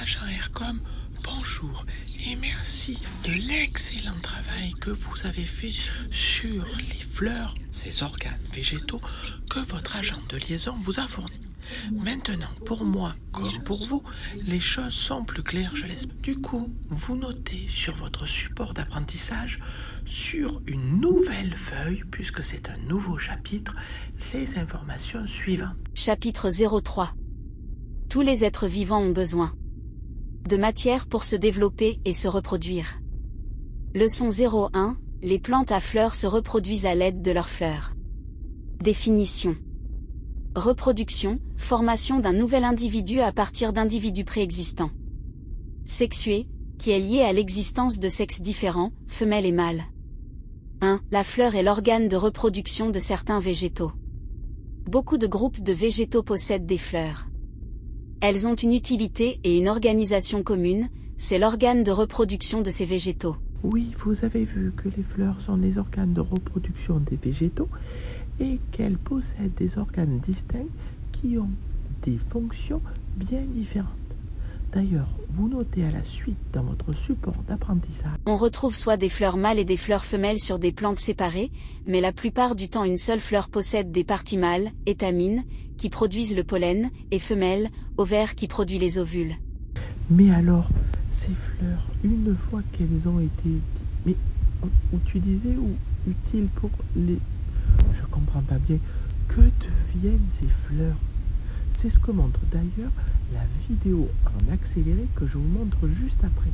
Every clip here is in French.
Agent Aircom, bonjour et merci de l'excellent travail que vous avez fait sur les fleurs, ces organes végétaux que votre agent de liaison vous a fournis. Maintenant, pour moi comme pour vous, les choses sont plus claires, je l'espère. Du coup, vous notez sur votre support d'apprentissage, sur une nouvelle feuille, puisque c'est un nouveau chapitre, les informations suivantes. Chapitre 03 Tous les êtres vivants ont besoin de matière pour se développer et se reproduire. Leçon 01 Les plantes à fleurs se reproduisent à l'aide de leurs fleurs. Définition Reproduction, formation d'un nouvel individu à partir d'individus préexistants. Sexué, qui est lié à l'existence de sexes différents, femelles et mâles. 1. La fleur est l'organe de reproduction de certains végétaux. Beaucoup de groupes de végétaux possèdent des fleurs. Elles ont une utilité et une organisation commune, c'est l'organe de reproduction de ces végétaux. Oui, vous avez vu que les fleurs sont les organes de reproduction des végétaux et qu'elles possèdent des organes distincts qui ont des fonctions bien différentes. D'ailleurs, vous notez à la suite dans votre support d'apprentissage. On retrouve soit des fleurs mâles et des fleurs femelles sur des plantes séparées, mais la plupart du temps une seule fleur possède des parties mâles, étamines, qui produisent le pollen, et femelles, ovaires qui produit les ovules. Mais alors, ces fleurs, une fois qu'elles ont été... Mais utilisées ou utiles pour les je comprends pas bien. Que deviennent ces fleurs? C'est ce que montre d'ailleurs la vidéo en accéléré que je vous montre juste après.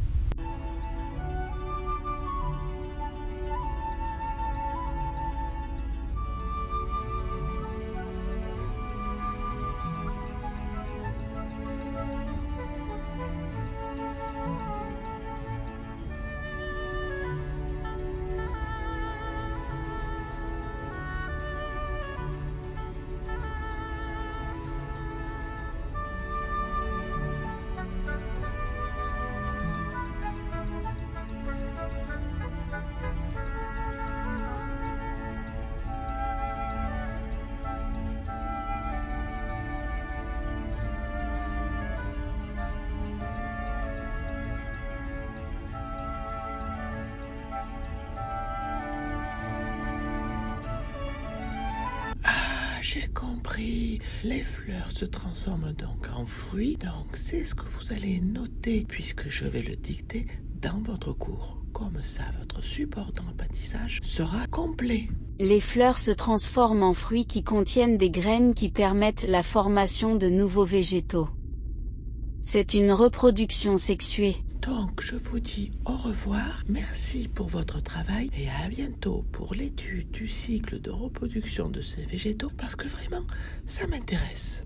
J'ai compris. Les fleurs se transforment donc en fruits. Donc c'est ce que vous allez noter puisque je vais le dicter dans votre cours. Comme ça, votre support d'apprentissage sera complet. Les fleurs se transforment en fruits qui contiennent des graines qui permettent la formation de nouveaux végétaux. C'est une reproduction sexuée. Donc, je vous dis au revoir, merci pour votre travail et à bientôt pour l'étude du cycle de reproduction de ces végétaux parce que vraiment, ça m'intéresse.